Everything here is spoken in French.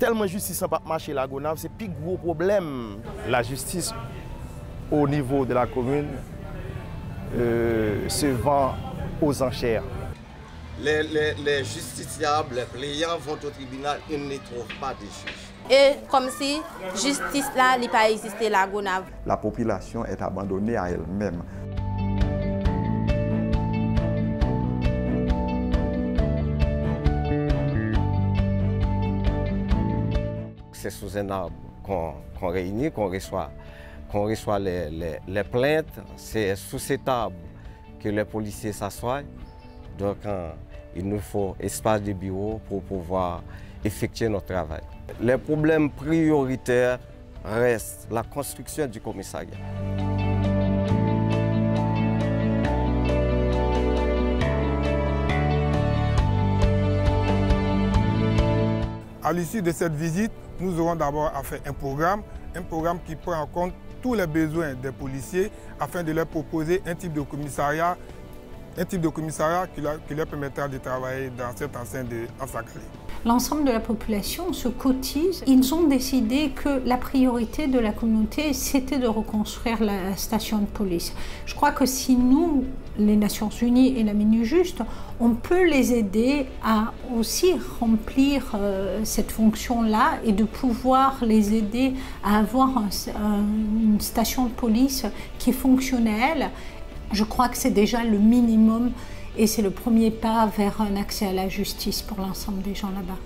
Tellement justice n'a pas marché la Gonave, c'est plus gros problème. La justice au niveau de la commune euh, se vend aux enchères. Les, justiciables, les plaignants vont au tribunal, ils ne trouvent pas de juge. Et comme si justice là n'a pas existé la Gonave. La population est abandonnée à elle-même. C'est sous un arbre qu'on réunit, qu'on reçoit, reçoit les, plaintes. C'est sous cet arbre que les policiers s'assoient. Donc, il nous faut espace de bureau pour pouvoir effectuer notre travail. Les problèmes prioritaires restent la construction du commissariat. À l'issue de cette visite, nous aurons d'abord à faire un programme, un programme qui prend en compte tous les besoins des policiers afin de leur proposer un type de commissariat, un type de commissariat qui leur, permettra de travailler dans cette enceinte de Ansakali l'ensemble de la population se cotise. Ils ont décidé que la priorité de la communauté, c'était de reconstruire la station de police. Je crois que si nous, les Nations Unies et la Minute Juste, on peut les aider à aussi remplir euh, cette fonction-là et de pouvoir les aider à avoir une station de police qui est fonctionnelle. Je crois que c'est déjà le minimum et c'est le premier pas vers un accès à la justice pour l'ensemble des gens là-bas.